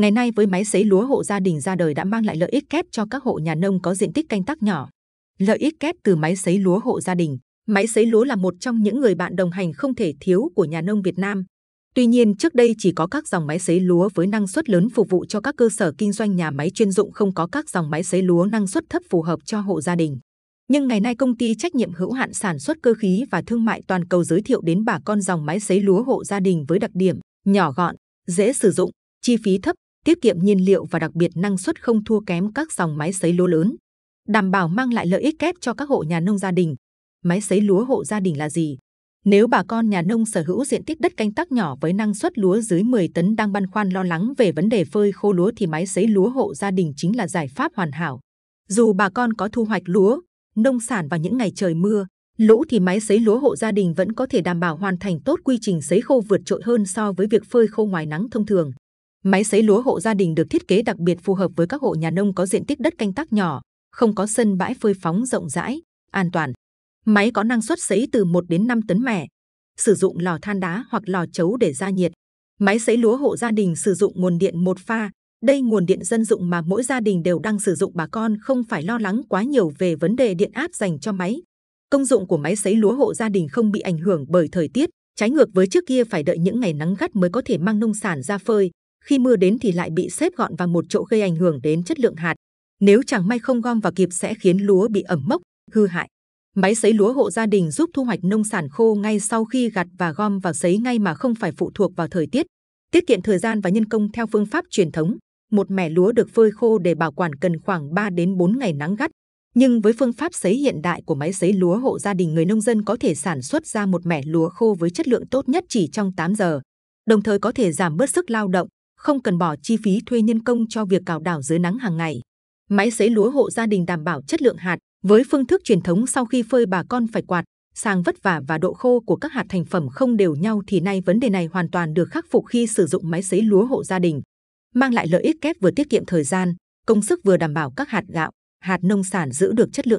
Ngày nay với máy sấy lúa hộ gia đình ra đời đã mang lại lợi ích kép cho các hộ nhà nông có diện tích canh tác nhỏ. Lợi ích kép từ máy sấy lúa hộ gia đình. Máy sấy lúa là một trong những người bạn đồng hành không thể thiếu của nhà nông Việt Nam. Tuy nhiên trước đây chỉ có các dòng máy sấy lúa với năng suất lớn phục vụ cho các cơ sở kinh doanh nhà máy chuyên dụng không có các dòng máy sấy lúa năng suất thấp phù hợp cho hộ gia đình. Nhưng ngày nay công ty trách nhiệm hữu hạn sản xuất cơ khí và thương mại toàn cầu giới thiệu đến bà con dòng máy sấy lúa hộ gia đình với đặc điểm nhỏ gọn, dễ sử dụng, chi phí thấp, tiết kiệm nhiên liệu và đặc biệt năng suất không thua kém các dòng máy sấy lúa lớn, đảm bảo mang lại lợi ích kép cho các hộ nhà nông gia đình. Máy sấy lúa hộ gia đình là gì? Nếu bà con nhà nông sở hữu diện tích đất canh tác nhỏ với năng suất lúa dưới 10 tấn đang băn khoăn lo lắng về vấn đề phơi khô lúa thì máy sấy lúa hộ gia đình chính là giải pháp hoàn hảo. Dù bà con có thu hoạch lúa, nông sản vào những ngày trời mưa, lũ thì máy sấy lúa hộ gia đình vẫn có thể đảm bảo hoàn thành tốt quy trình sấy khô vượt trội hơn so với việc phơi khô ngoài nắng thông thường. Máy sấy lúa hộ gia đình được thiết kế đặc biệt phù hợp với các hộ nhà nông có diện tích đất canh tác nhỏ, không có sân bãi phơi phóng rộng rãi, an toàn. Máy có năng suất sấy từ 1 đến 5 tấn mẻ, sử dụng lò than đá hoặc lò chấu để ra nhiệt. Máy sấy lúa hộ gia đình sử dụng nguồn điện một pha. Đây nguồn điện dân dụng mà mỗi gia đình đều đang sử dụng bà con không phải lo lắng quá nhiều về vấn đề điện áp dành cho máy. Công dụng của máy sấy lúa hộ gia đình không bị ảnh hưởng bởi thời tiết, trái ngược với trước kia phải đợi những ngày nắng gắt mới có thể mang nông sản ra phơi. Khi mưa đến thì lại bị xếp gọn vào một chỗ gây ảnh hưởng đến chất lượng hạt. Nếu chẳng may không gom vào kịp sẽ khiến lúa bị ẩm mốc, hư hại. Máy sấy lúa hộ gia đình giúp thu hoạch nông sản khô ngay sau khi gặt và gom vào sấy ngay mà không phải phụ thuộc vào thời tiết. Tiết kiệm thời gian và nhân công theo phương pháp truyền thống. Một mẻ lúa được phơi khô để bảo quản cần khoảng 3 đến 4 ngày nắng gắt. Nhưng với phương pháp sấy hiện đại của máy sấy lúa hộ gia đình người nông dân có thể sản xuất ra một mẻ lúa khô với chất lượng tốt nhất chỉ trong 8 giờ. Đồng thời có thể giảm bớt sức lao động, không cần bỏ chi phí thuê nhân công cho việc cào đảo dưới nắng hàng ngày. Máy sấy lúa hộ gia đình đảm bảo chất lượng hạt, với phương thức truyền thống sau khi phơi bà con phải quạt, sàng vất vả và độ khô của các hạt thành phẩm không đều nhau thì nay vấn đề này hoàn toàn được khắc phục khi sử dụng máy sấy lúa hộ gia đình. Mang lại lợi ích kép vừa tiết kiệm thời gian, công sức vừa đảm bảo các hạt gạo, hạt nông sản giữ được chất lượng.